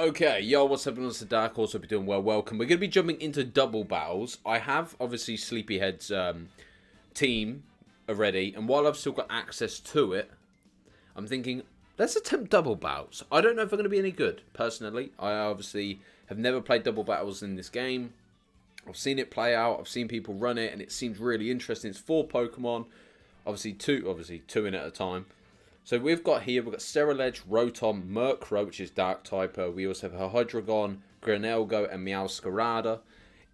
Okay, yo, what's up? It's the Dark Horse. Hope you're doing well. Welcome. We're going to be jumping into double battles. I have, obviously, Sleepyhead's um, team already, and while I've still got access to it, I'm thinking, let's attempt double battles. I don't know if I'm going to be any good, personally. I obviously have never played double battles in this game. I've seen it play out. I've seen people run it, and it seems really interesting. It's four Pokemon. Obviously, two, obviously, two in at a time. So we've got here, we've got Ceruledge, Rotom, Murkrow, which is Dark type. We also have Hydreigon, Granelgo, and Meowscarada.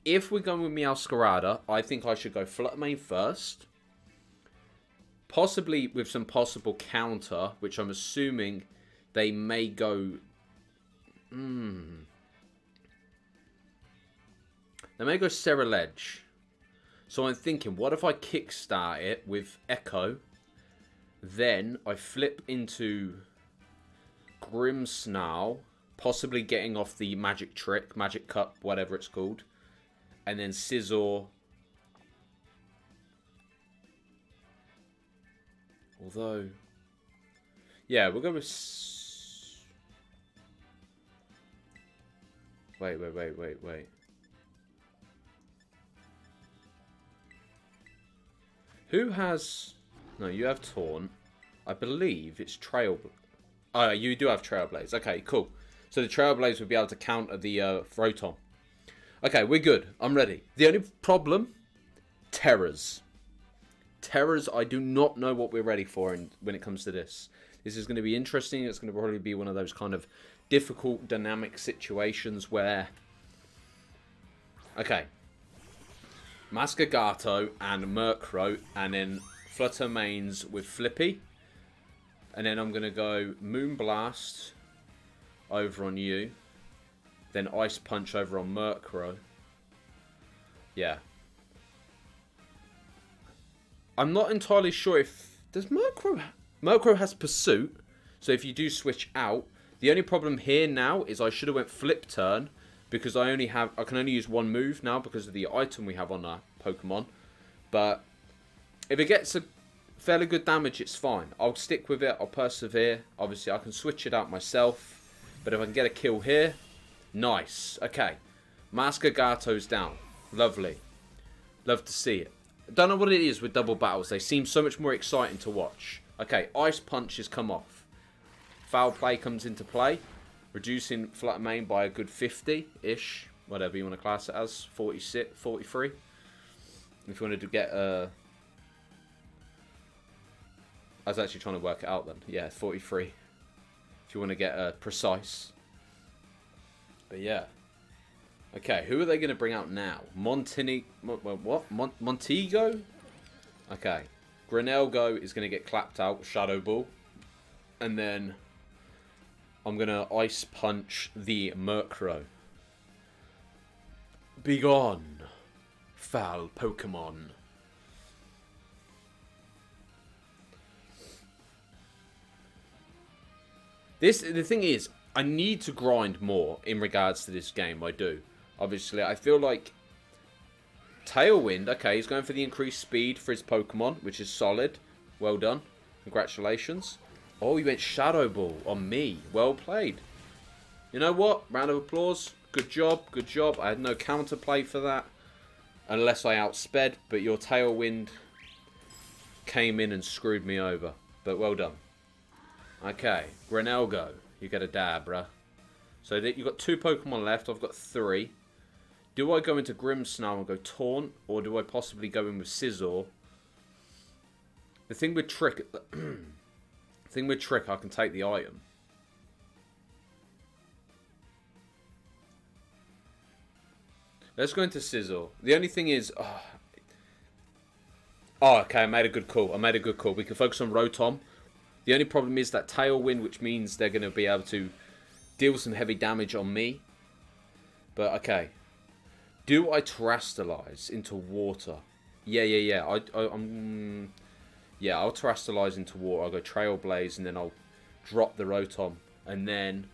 If we're going with Meowscarada, I think I should go Flutter Mane first. Possibly with some possible counter, which I'm assuming they may go... Hmm. They may go Ceruledge. So I'm thinking, what if I kickstart it with Echo then I flip into Grimmsnarl, possibly getting off the magic trick, magic cup, whatever it's called. And then Scizor. Although, yeah, we'll go with... Wait, wait, wait, wait, wait. Who has... No, you have Taunt. I believe it's Trail... Oh, you do have Trailblaze. Okay, cool. So the Trailblaze would be able to counter the uh, Rotom. Okay, we're good. I'm ready. The only problem... Terrors. Terrors, I do not know what we're ready for in, when it comes to this. This is going to be interesting. It's going to probably be one of those kind of difficult, dynamic situations where... Okay. Mascagato and Murkrow, and then Flutter Manes with Flippy. And then I'm going to go Moonblast over on you. Then Ice Punch over on Murkrow. Yeah. I'm not entirely sure if... Does Murkrow... Murkrow has Pursuit. So if you do switch out... The only problem here now is I should have went Flip Turn. Because I only have... I can only use one move now because of the item we have on our Pokemon. But if it gets a fairly good damage, it's fine. I'll stick with it. I'll persevere. Obviously, I can switch it out myself. But if I can get a kill here, nice. Okay. Mascagato's down. Lovely. Love to see it. Don't know what it is with double battles. They seem so much more exciting to watch. Okay, Ice Punch has come off. Foul Play comes into play. Reducing Flutter Mane by a good 50-ish. Whatever you want to class it as. 46, 43. If you wanted to get a... I was actually trying to work it out then. Yeah, 43. If you want to get uh, precise. But yeah. Okay, who are they going to bring out now? Montini... What? Mon Montego? Okay. Granelgo is going to get clapped out. Shadow Ball. And then... I'm going to Ice Punch the Murkrow. Begone, foul Pokemon. This the thing is, I need to grind more in regards to this game. I do. Obviously, I feel like Tailwind. Okay, he's going for the increased speed for his Pokemon, which is solid. Well done. Congratulations. Oh, he went Shadow Ball on me. Well played. You know what? Round of applause. Good job. Good job. I had no counterplay for that. Unless I outsped. But your Tailwind came in and screwed me over. But well done. Okay, Granelgo. You get a dab, bruh. So that you've got two Pokemon left. I've got three. Do I go into Grimmsnarl and go Taunt? Or do I possibly go in with Scizor? The thing with Trick... the thing with Trick, I can take the item. Let's go into Scizor. The only thing is... Oh, oh, okay, I made a good call. I made a good call. We can focus on Rotom. The only problem is that Tailwind, which means they're going to be able to deal some heavy damage on me. But, okay. Do I Terastallize into water? Yeah, yeah, yeah. I, I, am Yeah, I'll Terastallize into water. I'll go Trailblaze, and then I'll drop the Rotom. And then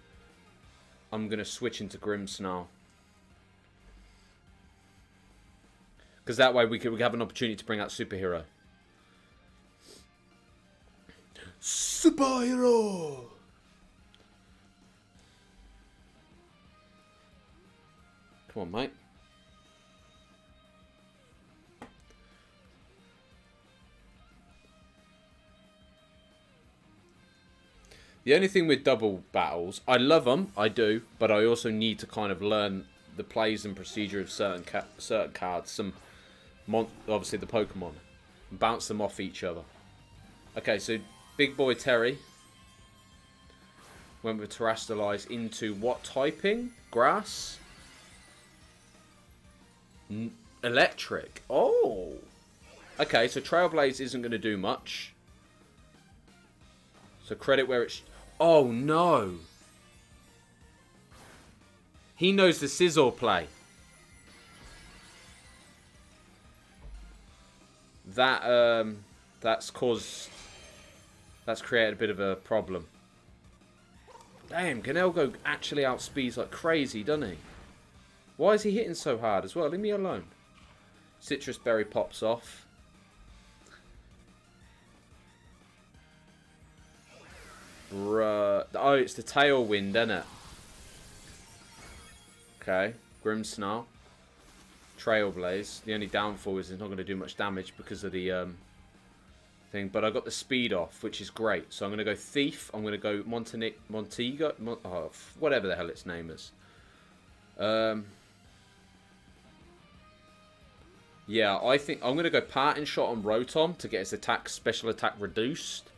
I'm going to switch into Grimmsnarl. Because that way we could, we have an opportunity to bring out Superhero. Superhero! Come on, mate. The only thing with double battles, I love them, I do, but I also need to kind of learn the plays and procedure of certain ca certain cards. Some, obviously the Pokemon, bounce them off each other. Okay, so Big Boy Terry went with Terastallize into what typing? Grass? N electric. Oh! Okay, so Trailblaze isn't going to do much. So credit where it's... Oh, no! He knows the Scizor play. That, um... That's caused... That's created a bit of a problem. Damn, Ganelgo actually outspeeds like crazy, doesn't he? Why is he hitting so hard as well? Leave me alone. Sitrus Berry pops off. Bruh. Oh, it's the Tailwind, isn't it? Okay. Grimmsnarl. Trailblaze. The only downfall is it's not going to do much damage because of the um, thing. But I got the speed off, which is great. So I'm going to go Thief. I'm going to go Montanic Montego. Mon oh, whatever the hell its name is. Um, yeah, I think I'm going to go Parting Shot on Rotom to get his attack, special attack reduced.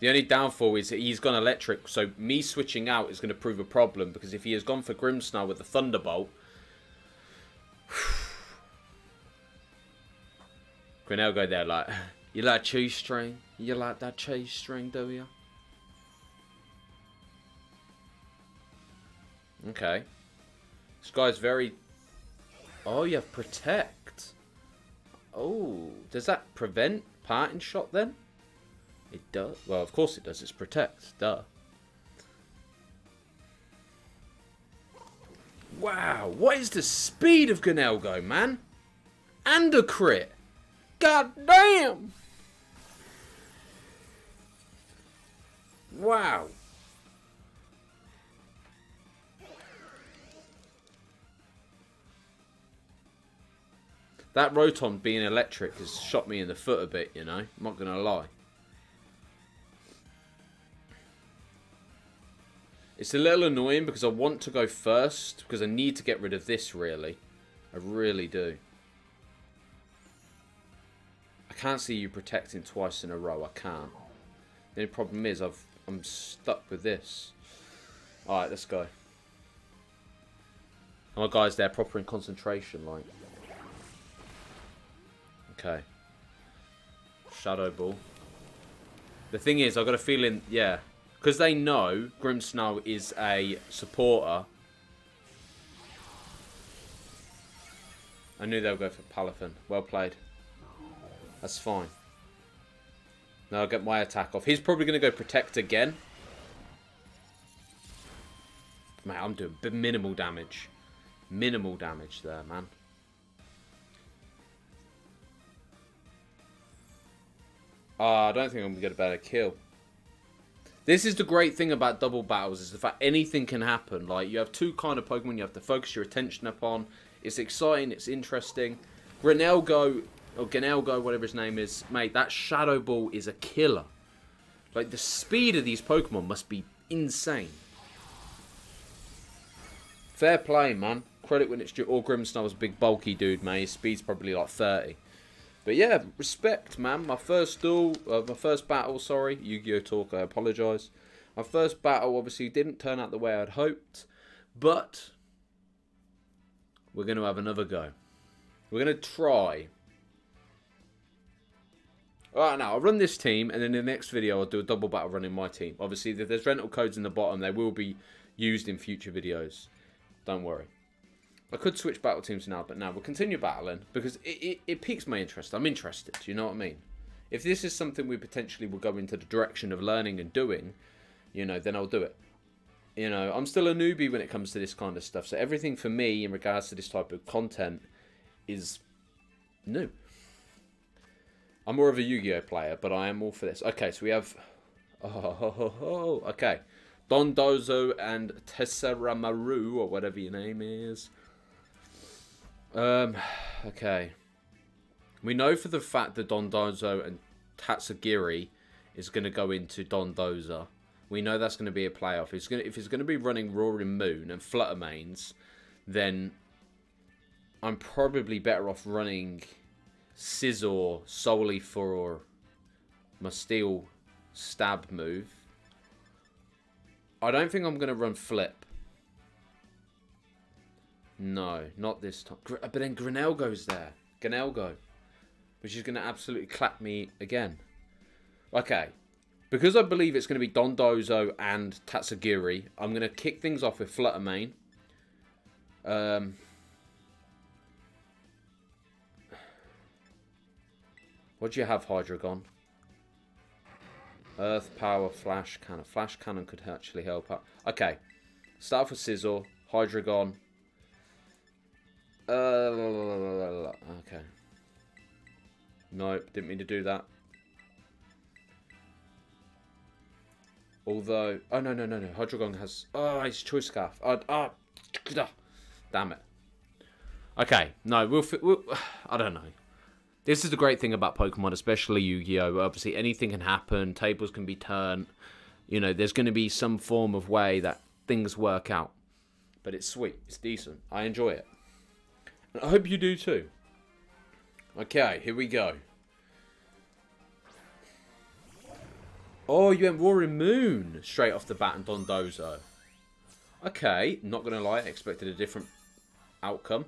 The only downfall is he's gone electric, so me switching out is going to prove a problem, because if he has gone for Grimmsnarl with the Thunderbolt... Grinnell go there like, you like cheese string? You like that cheese string, do you? Okay. This guy's very... Oh, you have Protect. Oh, does that prevent Parting Shot then? It does. Well, of course it does. It's protect. Duh. Wow. What is the speed of Ganelgo, man? And a crit. God damn. Wow. That Rotom being electric has shot me in the foot a bit, you know. I'm not going to lie. It's a little annoying because I want to go first because I need to get rid of this really. I really do. Can't see you protecting twice in a row. I can't. The only problem is I've I'm stuck with this. Alright, let's go. my guys there proper in concentration like. Okay. Shadow Ball. The thing is, I've got a feeling, yeah, because they know Grimmsnarl is a supporter. I knew they would go for Palafin. Well played. That's fine. Now I'll get my attack off. He's probably going to go Protect again. Man, I'm doing minimal damage. Minimal damage there, man. Oh, I don't think I'm going to get a better kill. This is the great thing about double battles is the fact anything can happen. Like you have two kind of Pokemon you have to focus your attention upon. It's exciting, it's interesting. Grenelgo or Ganelgo, whatever his name is, mate, that Shadow Ball is a killer. Like the speed of these Pokemon must be insane. Fair play, man. Credit when it's due. Or Grimmsnarl's a big bulky dude, man. His speed's probably like 30. But yeah, respect, man. My first duel, uh, my first battle, sorry, Yu-Gi-Oh! Talk, I apologise. My first battle obviously didn't turn out the way I'd hoped, but we're going to have another go. We're going to try. Alright, now I'll run this team, and then in the next video I'll do a double battle running my team. Obviously, if there's rental codes in the bottom, they will be used in future videos. Don't worry. I could switch battle teams now, but now we'll continue battling because it, it, it piques my interest. I'm interested, you know what I mean? If this is something we potentially will go into the direction of learning and doing, you know, then I'll do it. You know, I'm still a newbie when it comes to this kind of stuff, so everything for me in regards to this type of content is new. I'm more of a Yu-Gi-Oh player, but I am all for this. Okay, so we have... Oh, okay. Dondozo and Tessera or whatever your name is. Um, okay. We know for the fact that Dondozo and Tatsugiri is going to go into Dondoza. We know that's going to be a playoff. It's going to, if it's going to be running Roaring Moon and Flutter Manes, then I'm probably better off running Scizor solely for my steel stab move. I don't think I'm going to run Flip. No, not this time. But then Grinnell goes there. Ganelgo. Which is going to absolutely clap me again. Okay. Because I believe it's going to be Dondozo and Tatsugiri, I'm going to kick things off with Flutter Mane. Um, what do you have, Hydreigon? Earth Power Flash Cannon. Flash Cannon could actually help out. Okay. Start with Scizor, Hydreigon. Uh, okay. Nope, didn't mean to do that. Although, oh no, no, no, no. Hydreigon has, oh, it's Choice Scarf. Oh, damn it. Okay, no, we'll, we'll, I don't know. This is the great thing about Pokemon, especially Yu-Gi-Oh! Obviously, anything can happen. Tables can be turned. You know, there's going to be some form of way that things work out. But it's sweet. It's decent. I enjoy it. And I hope you do too. Okay, here we go. Oh, you went Roaring Moon straight off the bat and Dondozo. Okay, not going to lie. I expected a different outcome.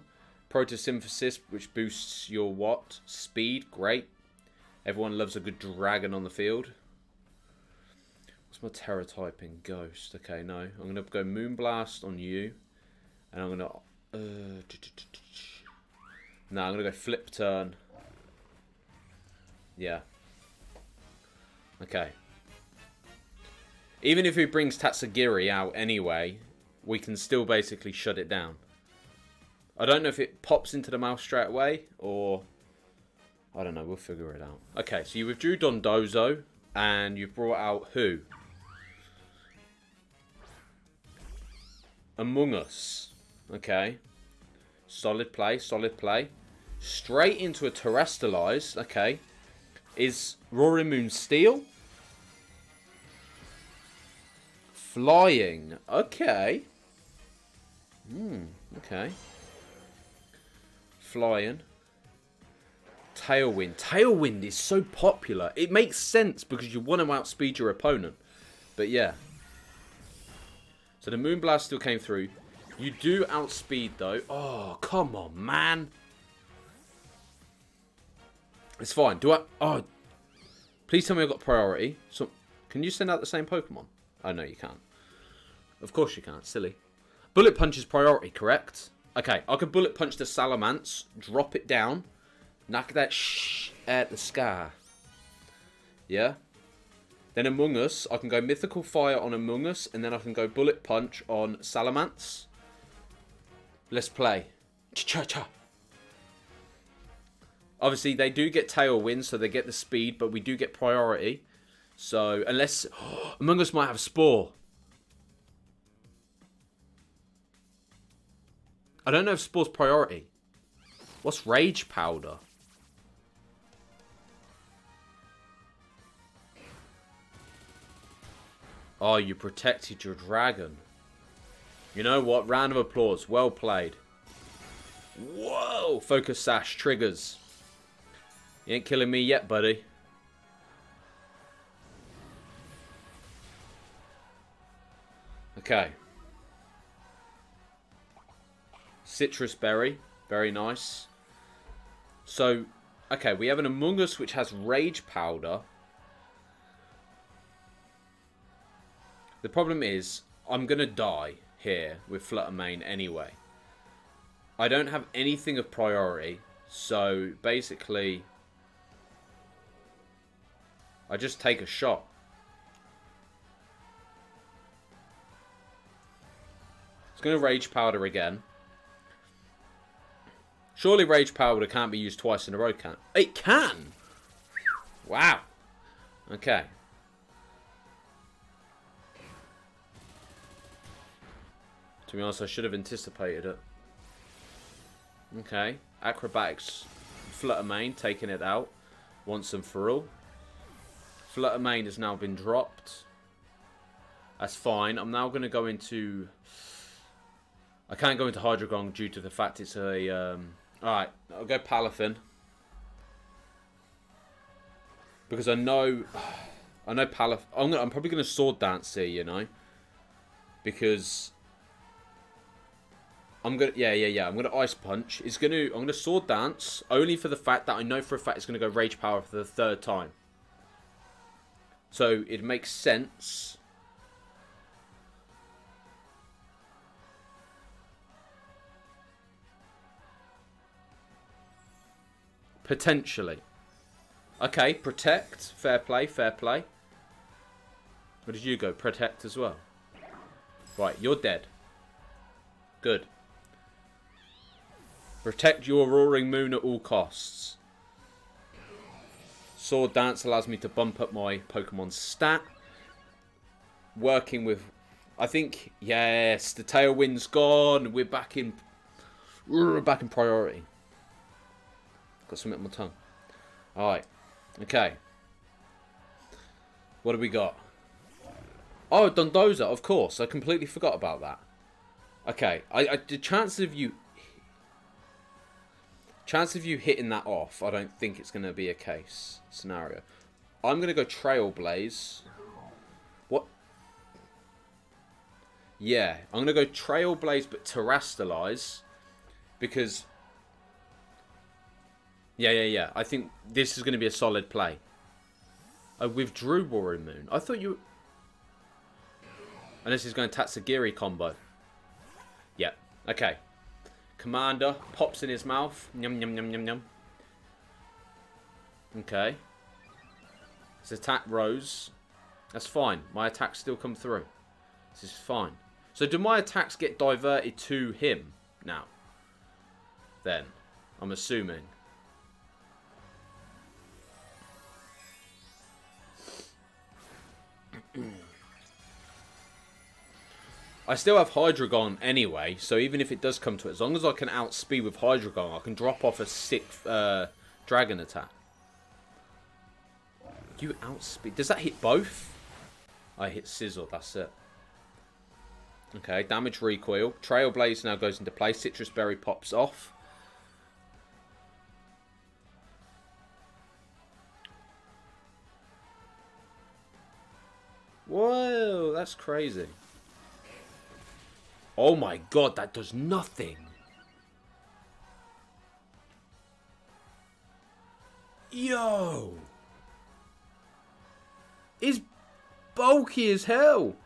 Photosynthesis, which boosts your what? Speed, great. Everyone loves a good dragon on the field. What's my terror typing? Ghost. Okay, no. I'm going to go Moonblast on you. And I'm going to... Uh, no, I'm going to go Flip Turn. Yeah. Okay. Even if he brings Tatsugiri out anyway, we can still basically shut it down. I don't know if it pops into the mouth straight away or... I don't know, we'll figure it out. Okay, so you withdrew Dondozo and you've brought out who? Amoonguss. Okay. Solid play, solid play. Straight into a Terastallize. Okay. Is Roaring Moon Steel? Flying. Okay. Hmm, okay flying. Tailwind. Tailwind is so popular. It makes sense because you want to outspeed your opponent. But yeah. So the Moonblast still came through. You do outspeed though. Oh, come on, man. It's fine. Do I... Oh. Please tell me I got priority. So, can you send out the same Pokemon? Oh, no, you can't. Of course you can't. Silly. Bullet Punch is priority, correct? Okay, I can bullet punch the Salamence, drop it down, knock that shh at the sky. Yeah? Then Amoonguss, I can go Mystical Fire on Amoonguss, and then I can go Bullet Punch on Salamence. Let's play. Cha-cha-cha. Obviously, they do get Tailwind, so they get the speed, but we do get priority. So, unless... Oh, Amoonguss might have Spore. I don't know if Spore's priority. What's Rage Powder? Oh, you protected your dragon. You know what? Round of applause. Well played. Whoa! Focus Sash triggers. You ain't killing me yet, buddy. Okay. Sitrus berry. Very nice. So, okay, we have an Amoonguss which has Rage Powder. The problem is, I'm going to die here with Flutter Mane anyway. I don't have anything of priority, so basically, I just take a shot. It's going to Rage Powder again. Surely Rage power Powder can't be used twice in a row, can it? It can! Wow. Okay. To be honest, I should have anticipated it. Okay. Acrobatics. Flutter Mane taking it out. Once and for all. Flutter Mane has now been dropped. That's fine. I'm now going to go into... I can't go into Hydreigon due to the fact it's a... Um... Alright, I'll go Palafin. Because I know... I know Palaf... I'm, gonna, I'm probably going to Sword Dance here, you know? Because... I'm gonna yeah yeah yeah I'm gonna ice punch. It's gonna I'm gonna sword dance only for the fact that I know for a fact it's gonna go rage powder for the third time. So it makes sense. Potentially. Okay, protect. Fair play, fair play. Where did you go? Protect as well. Right, you're dead. Good. Protect your Roaring Moon at all costs. Sword Dance allows me to bump up my Pokemon stat. Working with... I think, yes, the Tailwind's gone. We're back in... We're back in priority. Got something on my tongue. Alright. Okay. What do we got? Oh, Dondoza, of course. I completely forgot about that. Okay. I, I the chances of you Chance of you hitting that off, I don't think it's going to be a case scenario. I'm going to go Trailblaze. What? Yeah, I'm going to go Trailblaze but Terastallize. Because... Yeah, yeah, yeah. I think this is going to be a solid play. Uh, I withdrew Roaring Moon. I thought you... Unless he's going to Tatsugiri combo. Yeah. Okay. Commander pops in his mouth. Yum, yum, yum, yum, yum. Okay. His attack rose. That's fine. My attacks still come through. This is fine. So do my attacks get diverted to him now? Then. I'm assuming. I still have Hydreigon anyway, so even if it does come to it, as long as I can outspeed with Hydreigon, I can drop off a sick uh, dragon attack. You outspeed. Does that hit both? I hit Sizzle, that's it. Okay, damage recoil. Trailblaze now goes into play. Sitrus Berry pops off. Whoa, that's crazy. Oh my god, that does nothing. Yo! Is bulky as hell.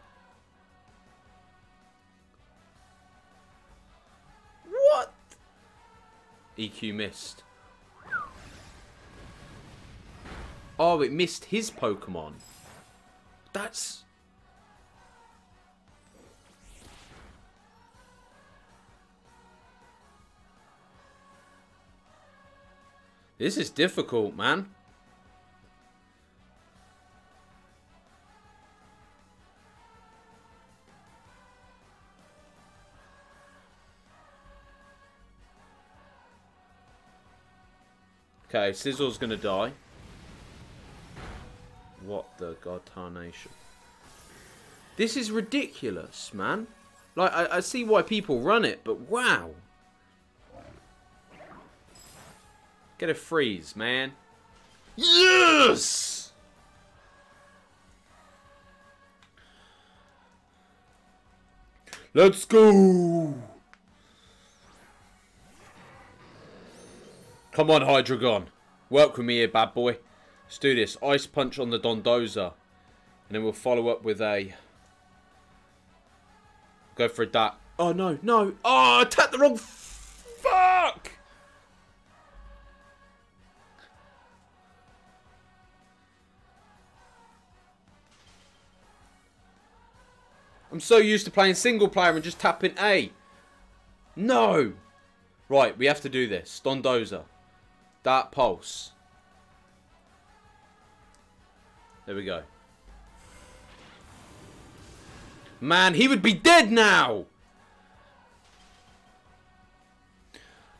What? EQ missed. Oh, it missed his Pokemon. That's... This is difficult, man. Okay, Sizzle's gonna die. What the god tarnation. This is ridiculous, man. Like, I, I see why people run it, but wow. Get a freeze, man. Yes! Let's go! Come on, Hydreigon. Work with me here, bad boy. Let's do this. Ice Punch on the Dondoza. And then we'll follow up with a... Go for a that. Oh, no, no. Oh, I tapped the wrong... Fuck! I'm so used to playing single player and just tapping A. No! Right, we have to do this. Dondoza. That pulse. There we go. Man, he would be dead now!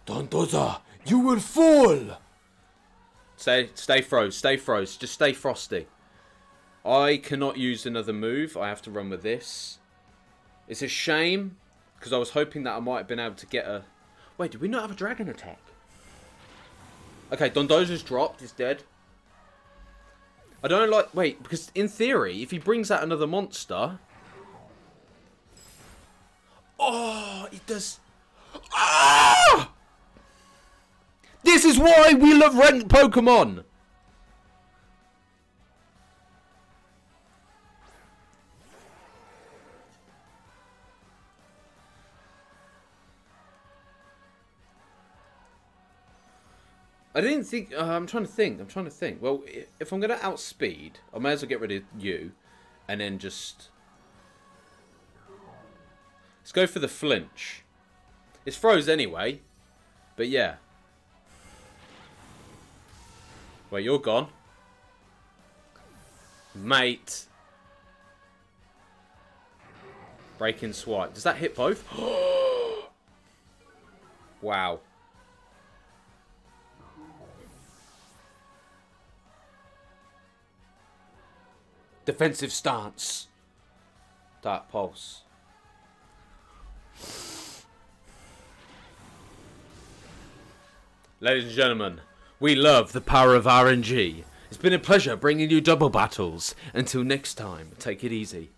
Dondoza, you will fall! Stay, stay froze, stay froze. Just stay frosty. I cannot use another move. I have to run with this. It's a shame, because I was hoping that I might have been able to get a... Wait, did we not have a dragon attack? Okay, Dondoza's dropped. He's dead. I don't like... Wait, because in theory, if he brings out another monster... Oh, it does... Ah! This is why we love ranked Pokemon! I didn't think. Uh, I'm trying to think. I'm trying to think. Well, if I'm going to outspeed, I may as well get rid of you, and then just let's go for the flinch. It's froze anyway, but yeah. Wait, you're gone, mate. Breaking swipe. Does that hit both? wow. Defensive stance. Dark Pulse. Ladies and gentlemen, we love the power of RNG. It's been a pleasure bringing you double battles. Until next time, take it easy.